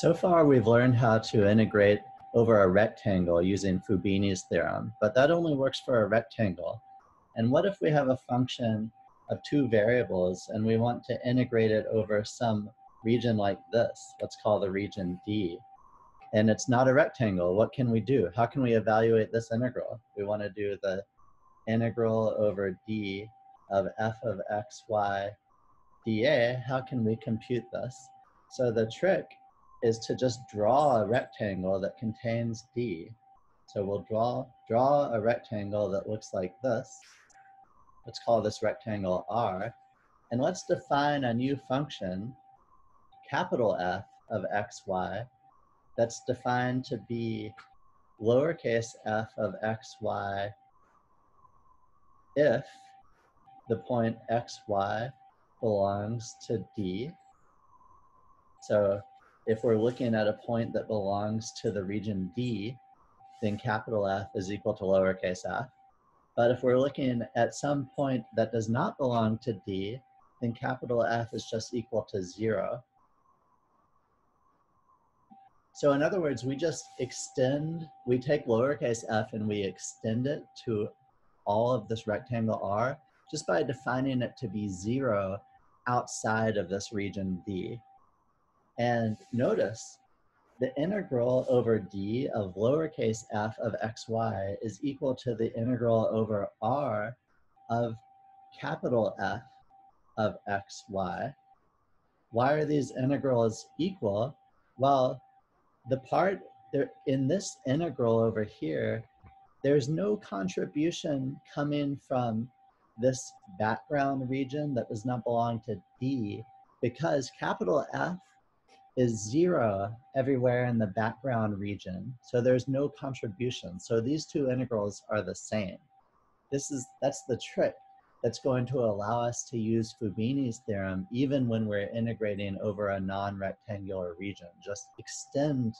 So far, we've learned how to integrate over a rectangle using Fubini's theorem, but that only works for a rectangle. And what if we have a function of two variables and we want to integrate it over some region like this, let's call the region D. And it's not a rectangle, what can we do? How can we evaluate this integral? We wanna do the integral over D of f of x, y, dA. How can we compute this? So the trick is to just draw a rectangle that contains D. So we'll draw, draw a rectangle that looks like this. Let's call this rectangle R. And let's define a new function, capital F of xy, that's defined to be lowercase f of xy if the point xy belongs to D. So if we're looking at a point that belongs to the region D, then capital F is equal to lowercase f. But if we're looking at some point that does not belong to D, then capital F is just equal to zero. So in other words, we just extend, we take lowercase f and we extend it to all of this rectangle R just by defining it to be zero outside of this region D. And notice the integral over d of lowercase f of xy is equal to the integral over r of capital F of xy. Why are these integrals equal? Well, the part there in this integral over here, there's no contribution coming from this background region that does not belong to D because capital F is zero everywhere in the background region. So there's no contribution. So these two integrals are the same. This is, that's the trick that's going to allow us to use Fubini's theorem even when we're integrating over a non-rectangular region. Just extend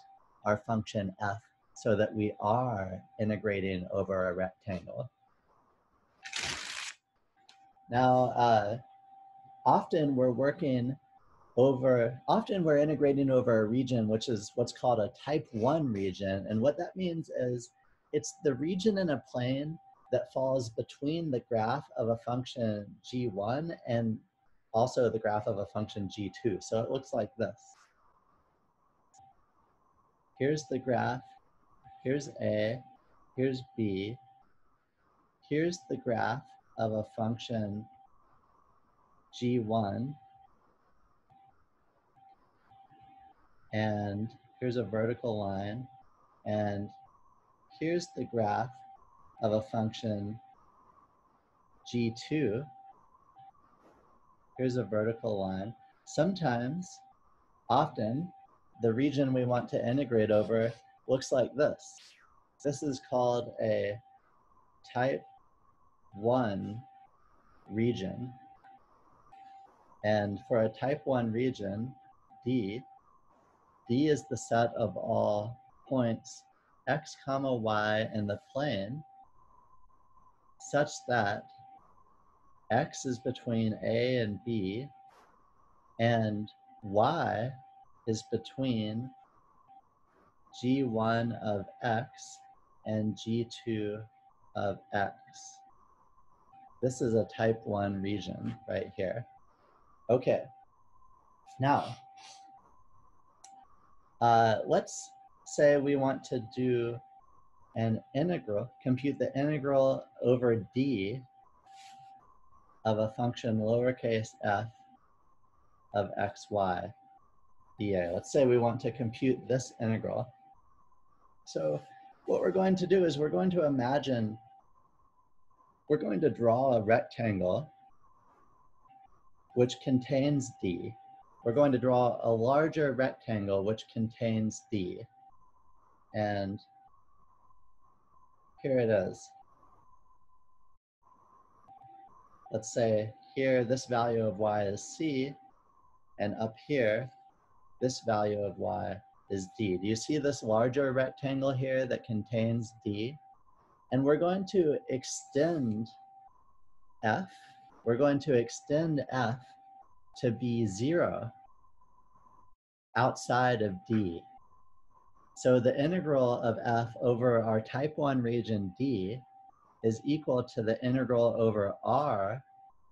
our function f so that we are integrating over a rectangle. Now, uh, often we're working over, often we're integrating over a region which is what's called a type one region. And what that means is it's the region in a plane that falls between the graph of a function g1 and also the graph of a function g2. So it looks like this. Here's the graph, here's A, here's B, here's the graph of a function g1 and here's a vertical line, and here's the graph of a function g2. Here's a vertical line. Sometimes, often, the region we want to integrate over looks like this. This is called a type 1 region. And for a type 1 region, D, D is the set of all points x comma y in the plane such that x is between a and b and y is between g1 of x and g2 of x. This is a type 1 region right here. Okay, now uh, let's say we want to do an integral, compute the integral over d of a function lowercase f of xy dA. Let's say we want to compute this integral. So what we're going to do is we're going to imagine, we're going to draw a rectangle which contains d we're going to draw a larger rectangle which contains D. And here it is. Let's say here this value of y is C, and up here this value of y is D. Do you see this larger rectangle here that contains D? And we're going to extend F. We're going to extend F to be zero outside of D. So the integral of f over our type 1 region D is equal to the integral over r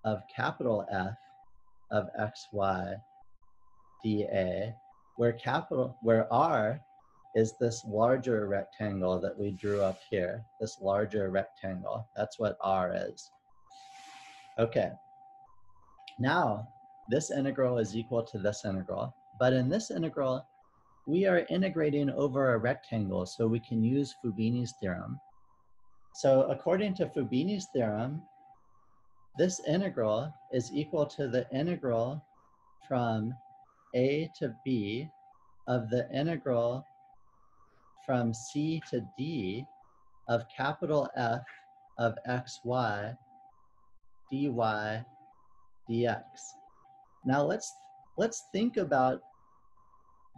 of capital F of xy dA, where capital, where r is this larger rectangle that we drew up here, this larger rectangle. That's what r is. Okay, now this integral is equal to this integral, but in this integral, we are integrating over a rectangle, so we can use Fubini's theorem. So according to Fubini's theorem, this integral is equal to the integral from a to b of the integral from c to d of capital F of xy dy dx. Now let's let's think about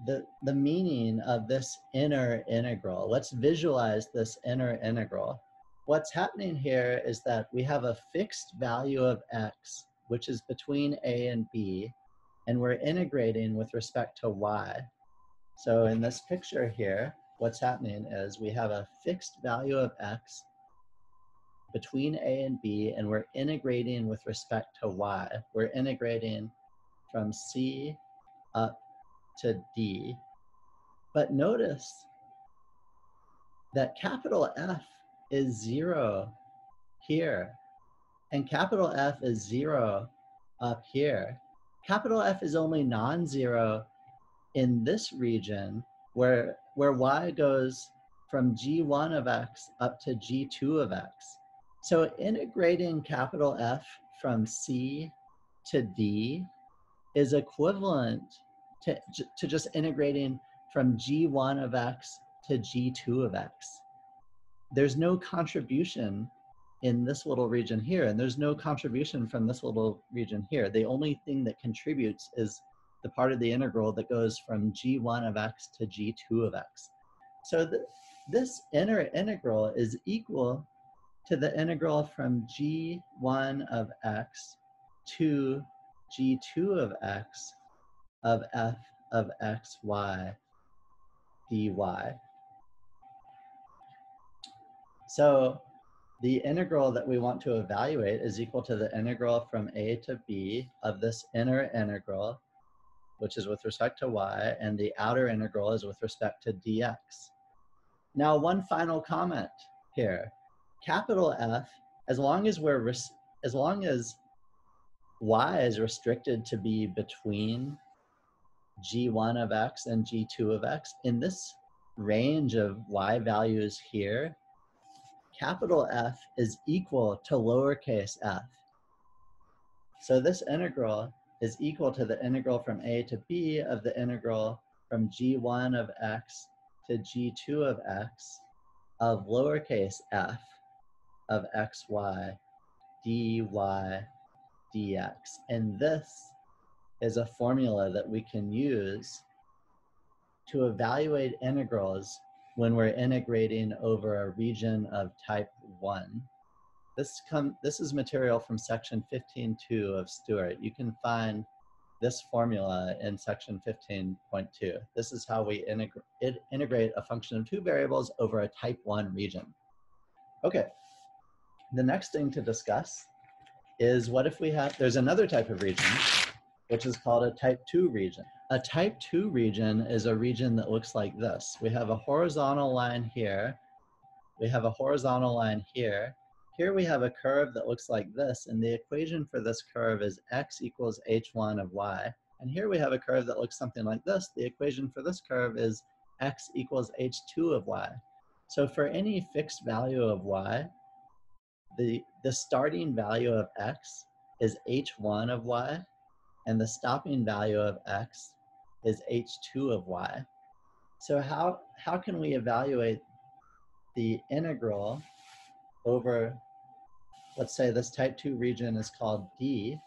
the, the meaning of this inner integral. Let's visualize this inner integral. What's happening here is that we have a fixed value of x, which is between a and b, and we're integrating with respect to y. So in this picture here, what's happening is we have a fixed value of x between a and b, and we're integrating with respect to y. We're integrating from c up to D. But notice that capital F is zero here, and capital F is zero up here. Capital F is only non-zero in this region where, where y goes from g1 of x up to g2 of x. So integrating capital F from C to D is equivalent to, to just integrating from g1 of x to g2 of x. There's no contribution in this little region here, and there's no contribution from this little region here. The only thing that contributes is the part of the integral that goes from g1 of x to g2 of x. So the, this inner integral is equal to the integral from g1 of x to g2 of x of f of x, y, dy. So the integral that we want to evaluate is equal to the integral from a to b of this inner integral, which is with respect to y, and the outer integral is with respect to dx. Now, one final comment here. Capital F, as long as we're, as long as y is restricted to be between g1 of x and g2 of x, in this range of y values here, capital F is equal to lowercase f. So this integral is equal to the integral from a to b of the integral from g1 of x to g2 of x of lowercase f of xy dy dx. And this is a formula that we can use to evaluate integrals when we're integrating over a region of type 1. This, come, this is material from section 15.2 of Stewart. You can find this formula in section 15.2. This is how we integra integrate a function of two variables over a type 1 region. Okay, the next thing to discuss is what if we have, there's another type of region which is called a type 2 region. A type 2 region is a region that looks like this. We have a horizontal line here. We have a horizontal line here. Here we have a curve that looks like this, and the equation for this curve is x equals h1 of y. And here we have a curve that looks something like this. The equation for this curve is x equals h2 of y. So for any fixed value of y, the, the starting value of x is h1 of y, and the stopping value of x is h2 of y. So how, how can we evaluate the integral over, let's say this type 2 region is called D.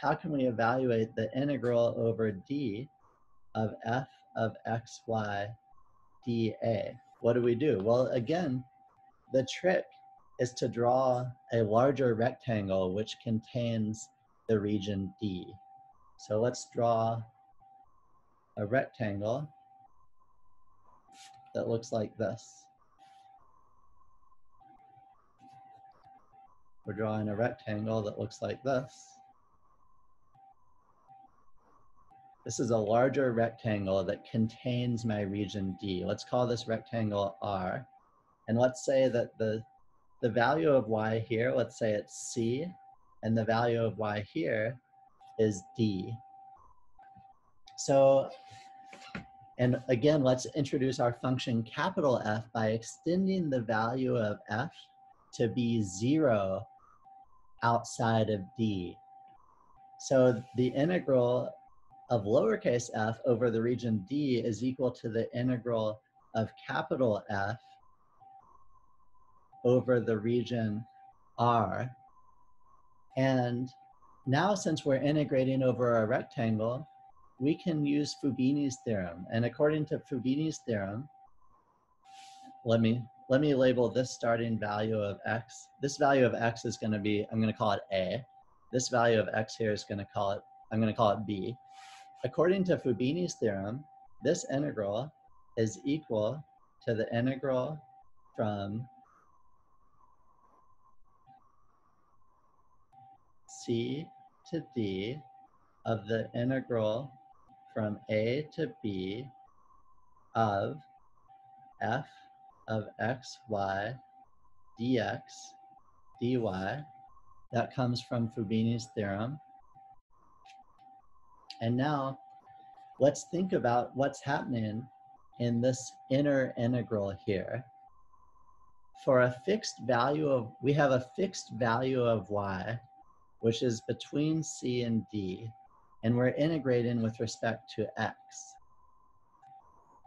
How can we evaluate the integral over D of f of xy dA? What do we do? Well, again, the trick is to draw a larger rectangle which contains the region D. So let's draw a rectangle that looks like this. We're drawing a rectangle that looks like this. This is a larger rectangle that contains my region D. Let's call this rectangle R. And let's say that the, the value of y here, let's say it's C, and the value of y here is D. So, and again, let's introduce our function capital F by extending the value of F to be zero outside of D. So the integral of lowercase f over the region D is equal to the integral of capital F over the region R. And now since we're integrating over a rectangle, we can use Fubini's theorem. And according to Fubini's theorem, let me, let me label this starting value of x. This value of x is gonna be, I'm gonna call it A. This value of x here is gonna call it, I'm gonna call it B. According to Fubini's theorem, this integral is equal to the integral from c to d of the integral from a to b of f of x, y, dx, dy. That comes from Fubini's theorem. And now let's think about what's happening in this inner integral here. For a fixed value of, we have a fixed value of y, which is between c and d, and we're integrating with respect to x.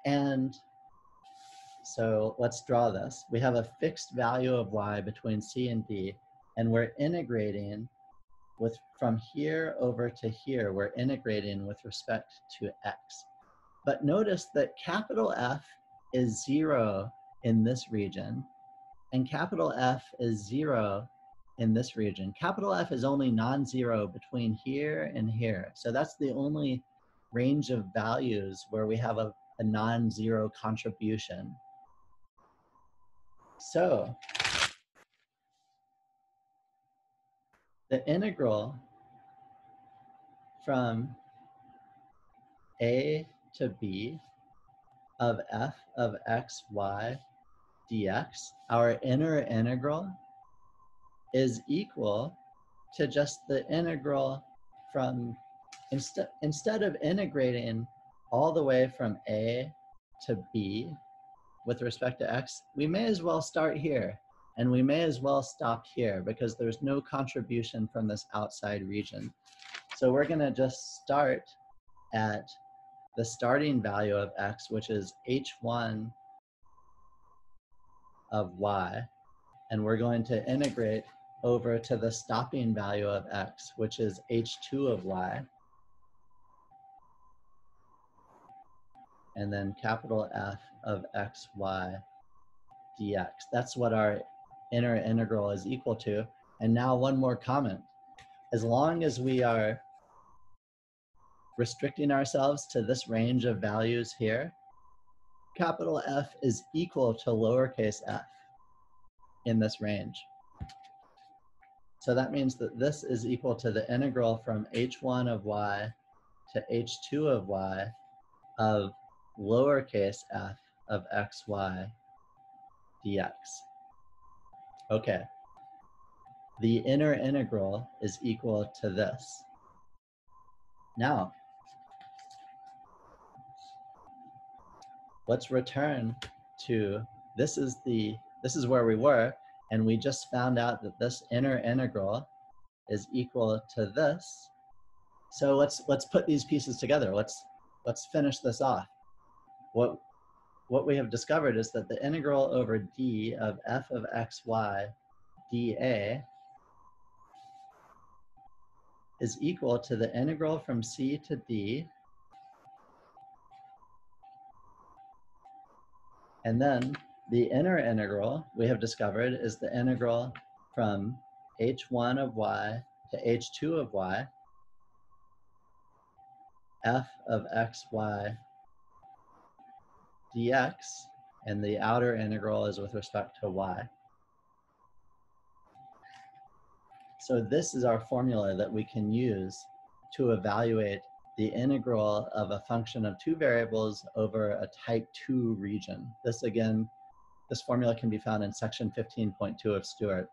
And so let's draw this. We have a fixed value of y between c and d, and we're integrating with from here over to here, we're integrating with respect to x. But notice that capital F is zero in this region, and capital F is zero in this region. Capital F is only non-zero between here and here. So that's the only range of values where we have a, a non-zero contribution. So the integral from a to b of f of x, y, dx, our inner integral, is equal to just the integral from, instead, instead of integrating all the way from a to b with respect to x, we may as well start here and we may as well stop here because there's no contribution from this outside region. So we're gonna just start at the starting value of x, which is h1 of y, and we're going to integrate over to the stopping value of x, which is h2 of y. And then capital F of xy dx. That's what our inner integral is equal to. And now one more comment. As long as we are restricting ourselves to this range of values here, capital F is equal to lowercase f in this range. So that means that this is equal to the integral from h1 of y to h2 of y of lowercase f of xy dx. Okay. The inner integral is equal to this. Now, let's return to, this is the, this is where we were, and we just found out that this inner integral is equal to this. So let's, let's put these pieces together. Let's, let's finish this off. What, what we have discovered is that the integral over d of f of xy dA is equal to the integral from c to d and then the inner integral we have discovered is the integral from h1 of y to h2 of y f of xy dx, and the outer integral is with respect to y. So this is our formula that we can use to evaluate the integral of a function of two variables over a type 2 region. This again, this formula can be found in section 15.2 of Stewart.